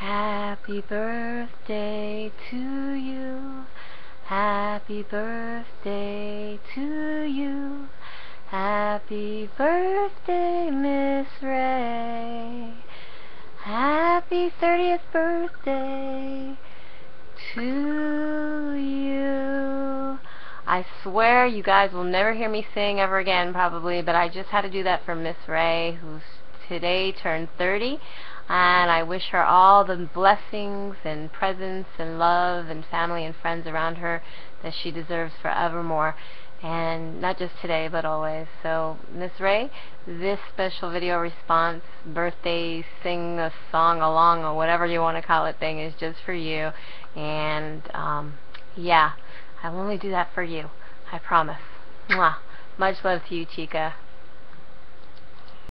Happy birthday to you. Happy birthday to you. Happy birthday, Miss Rae. Happy 30th birthday to you. I swear you guys will never hear me sing ever again probably, but I just had to do that for Miss Rae, who's today turned 30. And I wish her all the blessings and presents and love and family and friends around her that she deserves forevermore. And not just today, but always. So, Miss Rae, this special video response, birthday sing a song along, or whatever you want to call it thing, is just for you. And, um, yeah. I'll only do that for you. I promise. Mwah. Much love to you, Chica.